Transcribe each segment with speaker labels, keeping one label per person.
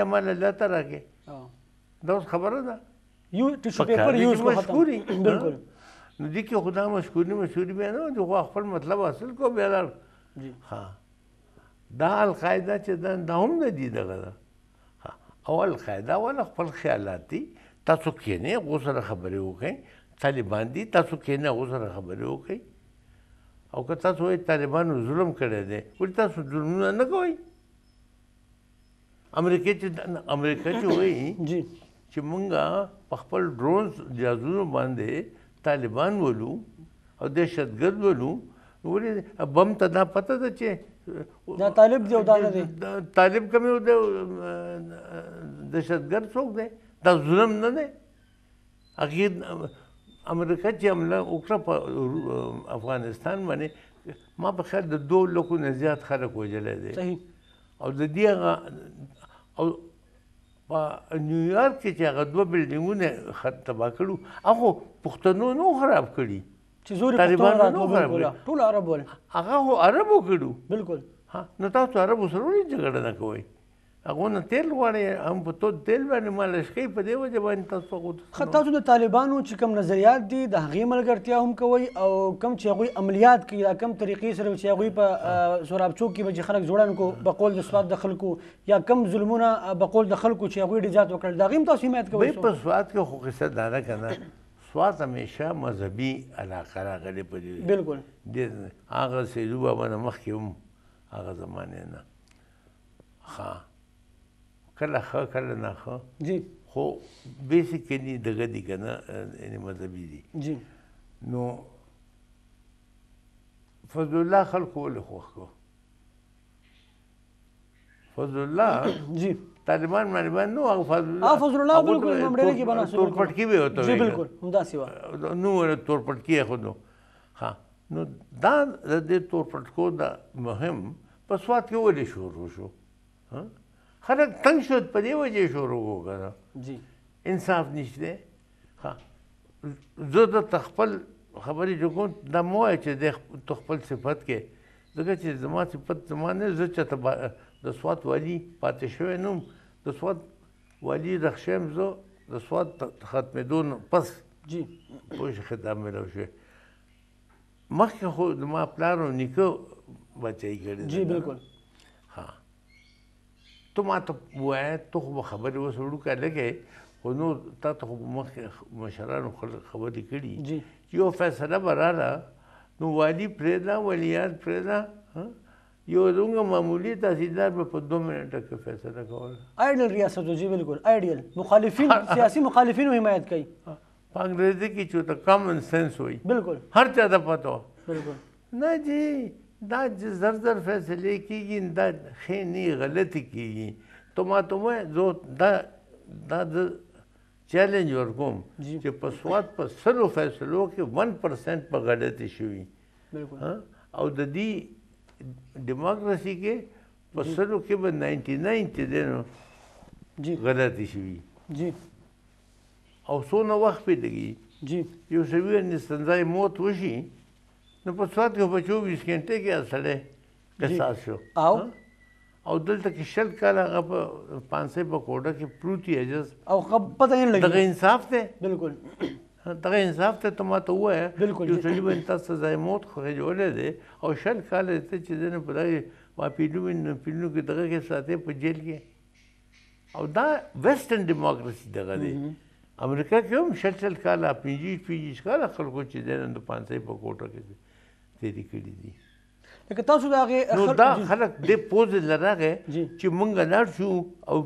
Speaker 1: یمن الله ته راکې دا اوس خبره ده
Speaker 2: یو ټیشو پیپر یوز کو ختم بالکل
Speaker 1: نو دي کې خدا مشکوري مشوري بیا نه جو خپل مطلب حاصل کو بیا
Speaker 2: لار
Speaker 1: ها دا القاعده چې دا دا هم نه دي دغه ده او القاعده ولا خپل خیالات دي تاسو کې نه غوسره خبرې وکړئ طالبان دي تاسو کې نه غوسره خبرې وکړئ او که تاسو وایي طالبانو ظلم کړی دی ولې تاسو ظلمونه نه کوئ امریکا چې امریکا چې وایي چې مونږه په خپل ډرون جازونو باندې طالبان ولو او دهشتګرد ولو نو ولې بم ته دا پته ده چې
Speaker 2: دا طالب دی او دا نه دی
Speaker 1: طالب کوم یو دهشتګرد څوک دی دا ظلم نه دی هغې امریکا چې حمله وکړه په افغانستان باندې ما په خیال د دوه لکو نه زیات خلک وژلی دی
Speaker 2: صحیح
Speaker 1: او د دې هغه او په نیویارک کې چې هغه دوه بلډینګونه تباه کړو هغه پښتنو نو خراب کړي
Speaker 2: چې
Speaker 1: زور
Speaker 2: طالبانو
Speaker 1: نو خراب کړي
Speaker 2: ټول عرب ول
Speaker 1: هغه هو عربو کړو
Speaker 2: بالکل
Speaker 1: ها نو تاسو عربو سره ولې جګړه نه کوئ هغو نه تیل غواړی هم په تود تیل باندی مالش کوي په دی وجه باندی تاسو
Speaker 2: هغو
Speaker 1: ته ښه
Speaker 2: تاسو د طالبانو چې کوم نظریات دي د هغې ملګرتیا هم کوئ او کوم چې هغوی عملیات کوي دا کوم طریقې سره چې هغوی په سورابچو کې به چې خلک جوړن کو په قول د سواد د خلکو یا کوم ظلمونه په قول د خلکو چې هغوی ډېر زیات وکړل د هغې هم تاسو حمایت کوئ
Speaker 1: په سواد کې خو قصه دا ده که نه سوات همیشه مذهبي علاقه راغلې په دې
Speaker 2: بالکل
Speaker 1: د هغه سیدو بابا نه مخکې هم هغه زمانې نه ها کله ښه کله نه ښه
Speaker 2: جی
Speaker 1: خو بیسیکلی دغه دی کنه یعنی مذهبي دي
Speaker 2: جی
Speaker 1: نو فضل الله خلکو ولې خوښ کو فضل الله
Speaker 2: جی
Speaker 1: طالبان باندې باندې نو هغه فضل الله
Speaker 2: فضل الله بالکل
Speaker 1: امام
Speaker 2: ډېر کې بنا
Speaker 1: تور پټکی به وته
Speaker 2: جی بالکل همدا سیوا
Speaker 1: نو ور تور پټکی خو نو ها نو دا د تور پټکو دا مهم په سوات کې ولې شروع شو خلک تنګ شو په دې وجه شروع وکړه
Speaker 2: جی
Speaker 1: انصاف نشته ها زه د تخپل خبرې جو کوم د مو چې د تخپل صفت کې ځکه چې زما صفت زما نه زه چې د سوات والی پاتې شوی نوم د سوات والی رخشم زه د سوات ختمېدو پس
Speaker 2: جی
Speaker 1: پوه شي خدام مې راوشي مخکې خو زما پلار او نیکه بچای کړی دی
Speaker 2: جی بالکل
Speaker 1: ها ته ما ته وایه ته خو به خبرې اوس وړوکی لږی خو نور تا ته خو مخکې مشرانو خبرې کړي
Speaker 2: چې
Speaker 1: یو فیصله به راله نو والي پرېږده ولیان پرېږده یو زموږ معمولي تحصیلدار به په دوه منټه کې فیصله کوله
Speaker 2: ایډیل ریاست جی بالکل ایډیل مخالفین سیاسي مخالفینو حمایت کوي
Speaker 1: په انګریزي کې چې ته کامن سنس وایي
Speaker 2: بالکل
Speaker 1: هر چا ته پته وه
Speaker 2: بالکل
Speaker 1: نه جی دا چې زر زر فیصلې کېږي دا ښې نه غلطې کېږي تو ما ته ووایه زه دا دا د چیلنج ورکوم چې په سواد په سلو فیصلو کې ون پرسنټ په غلطې شوي او د دې دیموکراسي کې په سلو کې به ناینټي ناین چې دی نو غلطې شوي او څونه وخت پې لګي
Speaker 2: جی
Speaker 1: یو سوي نستنځای موت وشي نو په سواد کې په 24 غنټه کې سړی قصاص شو
Speaker 2: او
Speaker 1: او دلته کې شل کال هغه په پانسه په کوټه کې پروتي اجز
Speaker 2: او پته نه لګي دغه
Speaker 1: انصاف ته
Speaker 2: بالکل
Speaker 1: دغه انصاف ته ته ماته
Speaker 2: وایې
Speaker 1: یو سړي باندې تاسو سزای موت خو جوړې دی او شل کال ته چې دنه په دغه ما پیډو من پیډو کې دغه کې ساتي په جیل کې او دا ویسټرن دیموکراسي دغه دی امریکا کې هم شل شل کاله پنځه پنځه کاله خلکو چې د نن د پانسۍ په کوټه کې تیری کړی دي
Speaker 2: لکه تاسو دا
Speaker 1: غي
Speaker 2: نو
Speaker 1: دا خلک د پوز لراغه چې مونږ لاړ شو او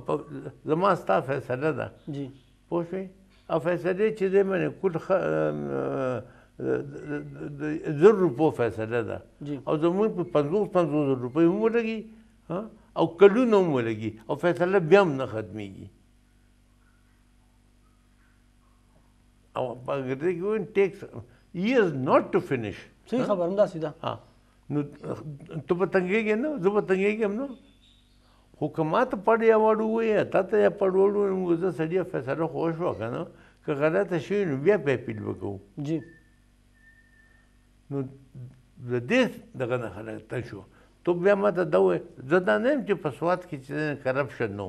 Speaker 1: زما ستا فیصله ده
Speaker 2: جی
Speaker 1: پوه شئ او فیصله چې د منه کل خ... زر روپو فیصله ده او زموږ په 50 50 روپۍ هم ولګي ها او کلونه هم ولګي او فیصله بیا هم نه ختمېږي او په انګریزي کې وایي ټیکس ایز ناټ ټو فینیش
Speaker 2: صحیح خبر هم داسې ده
Speaker 1: ها نو ته به تنګېږې نه زه به تنګېږم نه خو که ما ته پړ یا وړ ووایې تا ته یا پړ وړ ووایې موږ زه سړیه فیصله خو وشوه که نه که غلطه شوې نو بیا په اپیل به کوو
Speaker 2: جی
Speaker 1: نو د دې دغه نه خلک ته شو ته بیا ما ته دا وایې زه دا نه یم چې په سوات کې چې کرپشن نه